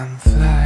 I'm flying.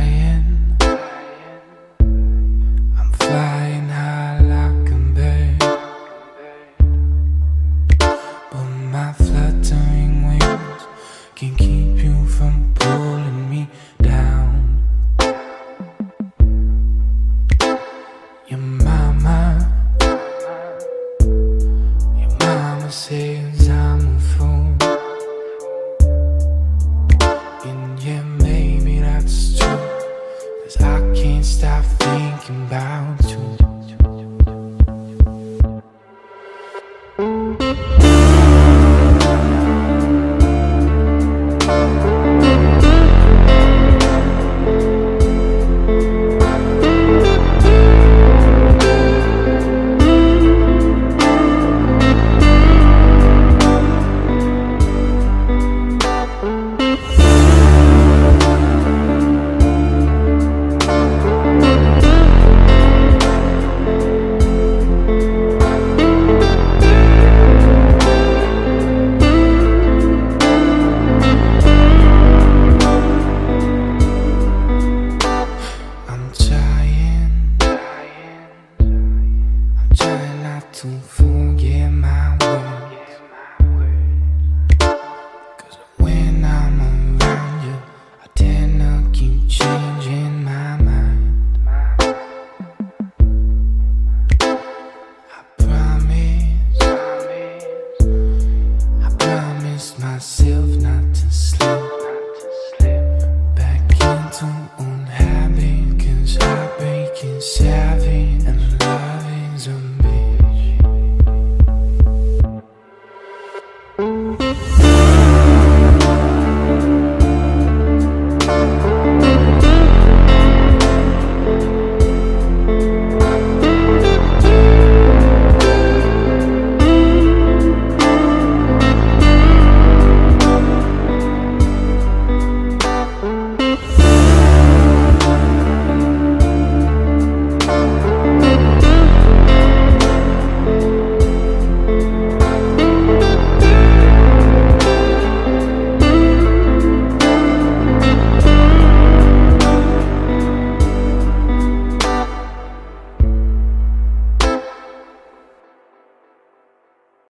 Don't forget my words. Cause when I'm around you I tend to keep changing my mind. I promise I promise myself not to slip Back into unhappy Cause heartbreak is heavy